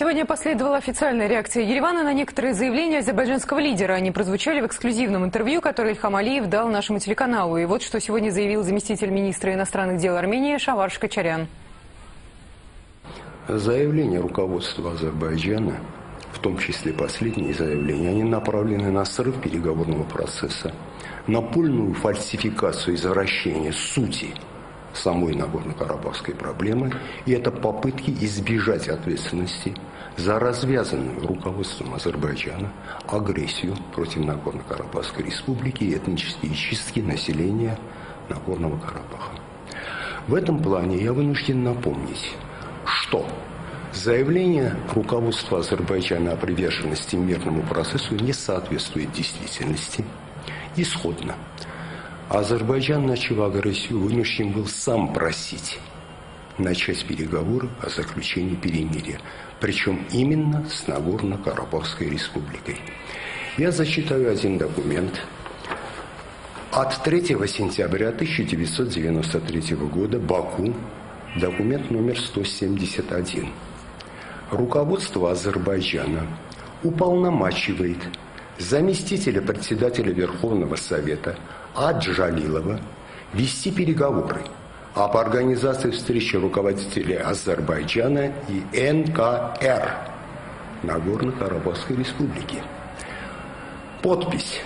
Сегодня последовала официальная реакция Еревана на некоторые заявления азербайджанского лидера. Они прозвучали в эксклюзивном интервью, которое Ильхам Алиев дал нашему телеканалу. И вот что сегодня заявил заместитель министра иностранных дел Армении Шавар Шкачарян. Заявления руководства Азербайджана, в том числе последние заявления, они направлены на срыв переговорного процесса, на полную фальсификацию и извращение сути самой Нагорно-Карабахской проблемы, и это попытки избежать ответственности за развязанную руководством Азербайджана агрессию против Нагорно-Карабахской республики и этнические чистки населения Нагорного Карабаха. В этом плане я вынужден напомнить, что заявление руководства Азербайджана о приверженности мирному процессу не соответствует действительности. Исходно Азербайджан, начав агрессию, вынужден был сам просить начать переговоры о заключении перемирия, причем именно с Нагорно-Карабахской республикой. Я зачитаю один документ от 3 сентября 1993 года Баку, документ номер 171. Руководство Азербайджана уполномачивает заместителя председателя Верховного Совета от Джалилова вести переговоры об организации встречи руководителей Азербайджана и НКР Нагорно-Карабахской республики. Подпись.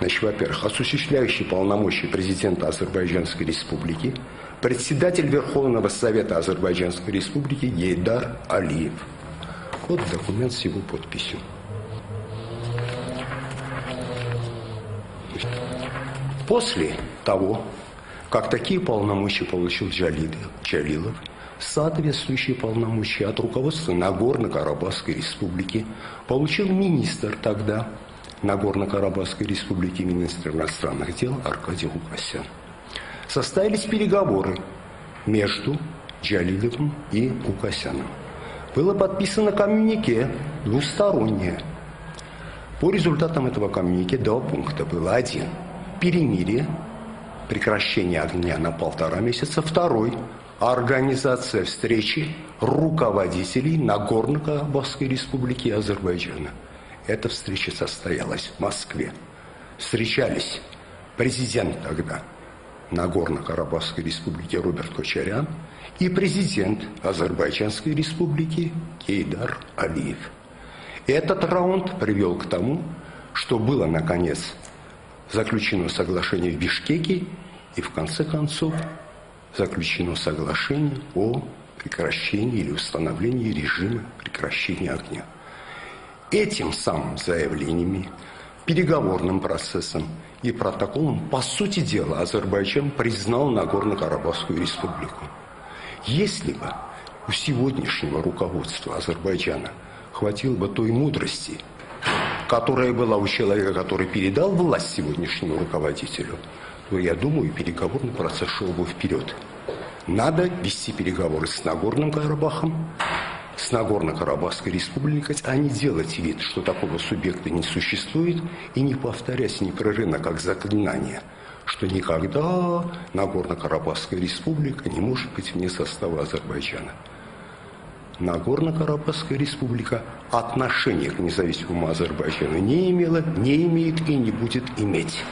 Значит, во-первых, осуществляющий полномочия президента Азербайджанской республики, председатель Верховного Совета Азербайджанской республики Гейдар Алиев. Вот документ с его подписью. После того, как такие полномочия получил Джалилов, соответствующие полномочия от руководства Нагорно-Карабахской республики получил министр тогда Нагорно-Карабахской республики, министр иностранных дел Аркадий Лукасян. Состоялись переговоры между Джалиловым и Лукасяном. Было подписано коммюнике двустороннее. По результатам этого коммюнике два пункта было. Один – перемирие, прекращение огня на полтора месяца. Второй – организация встречи руководителей Нагорно-Карабахской республики Азербайджана. Эта встреча состоялась в Москве. Встречались президент тогда Нагорно-Карабахской республики Роберт Кочарян и президент Азербайджанской республики Кейдар Алиев. Этот раунд привел к тому, что было, наконец, заключено соглашение в Бишкеке и в конце концов заключено соглашение о прекращении или установлении режима прекращения огня. Этим самым заявлениями, переговорным процессом и протоколом, по сути дела, Азербайджан признал Нагорно-Карабахскую республику. Если бы у сегодняшнего руководства Азербайджана хватило бы той мудрости, которая была у человека, который передал власть сегодняшнему руководителю, то, я думаю, переговорный процесс шел бы вперед. Надо вести переговоры с Нагорным Карабахом, с Нагорно-Карабахской республикой, а не делать вид, что такого субъекта не существует, и не повторять непрерывно, как заклинание, что никогда Нагорно-Карабахская республика не может быть вне состава Азербайджана. Нагорно-Карабахская республика отношения к независимому Азербайджану не имела, не имеет и не будет иметь.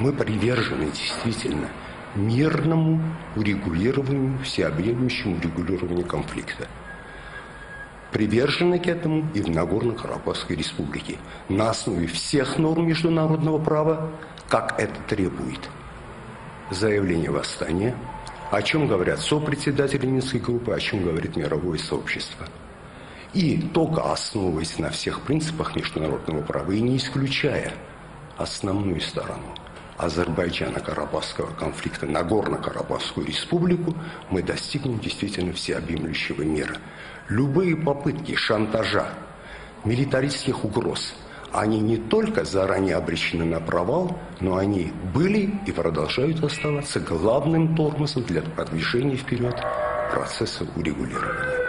Мы привержены действительно мирному урегулированию, всеобъемлющему урегулированию конфликта. Привержены к этому и в Нагорно-Карабахской республике на основе всех норм международного права, как это требует заявление восстания – о чем говорят сопредседатели Минской группы, о чем говорит мировое сообщество. И только основываясь на всех принципах международного права и не исключая основную сторону Азербайджана-Карабахского конфликта, Нагорно-Карабахскую республику, мы достигнем действительно всеобъемлющего мира. Любые попытки шантажа, милитаристских угроз – они не только заранее обречены на провал, но они были и продолжают оставаться главным тормозом для продвижения вперед процесса урегулирования.